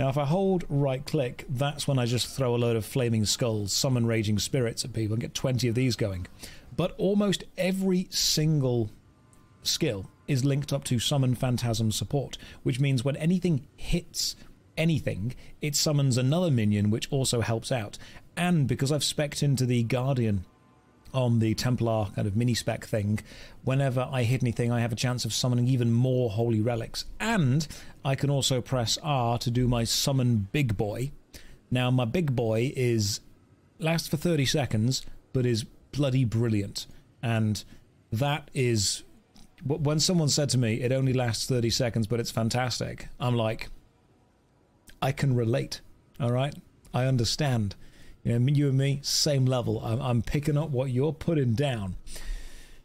Now, if I hold right click, that's when I just throw a load of flaming skulls, summon raging spirits at people, and get 20 of these going. But almost every single skill is linked up to summon phantasm support, which means when anything hits anything, it summons another minion which also helps out. And because I've specced into the Guardian on the Templar kind of mini spec thing, whenever I hit anything, I have a chance of summoning even more holy relics. And I can also press R to do my summon big boy. Now, my big boy is lasts for 30 seconds, but is bloody brilliant. And that is when someone said to me, it only lasts 30 seconds, but it's fantastic, I'm like, I can relate. All right. I understand. You know, you and me, same level. I'm, I'm picking up what you're putting down.